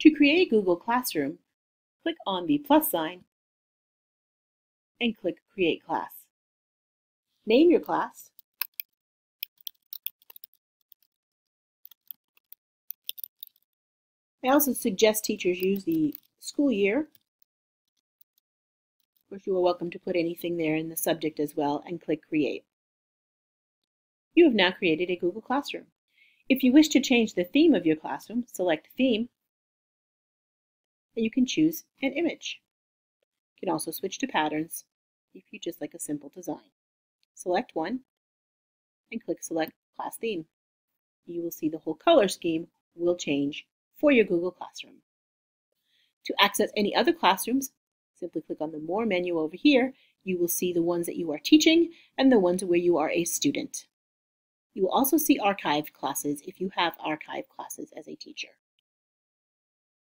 To create Google Classroom, click on the plus sign and click Create Class. Name your class. I also suggest teachers use the school year. Of course, you are welcome to put anything there in the subject as well and click Create. You have now created a Google Classroom. If you wish to change the theme of your classroom, select Theme, and you can choose an image. You can also switch to patterns if you just like a simple design. Select one and click Select Class Theme. You will see the whole color scheme will change for your Google Classroom. To access any other classrooms, simply click on the More menu over here. You will see the ones that you are teaching and the ones where you are a student. You will also see archived classes if you have archived classes as a teacher.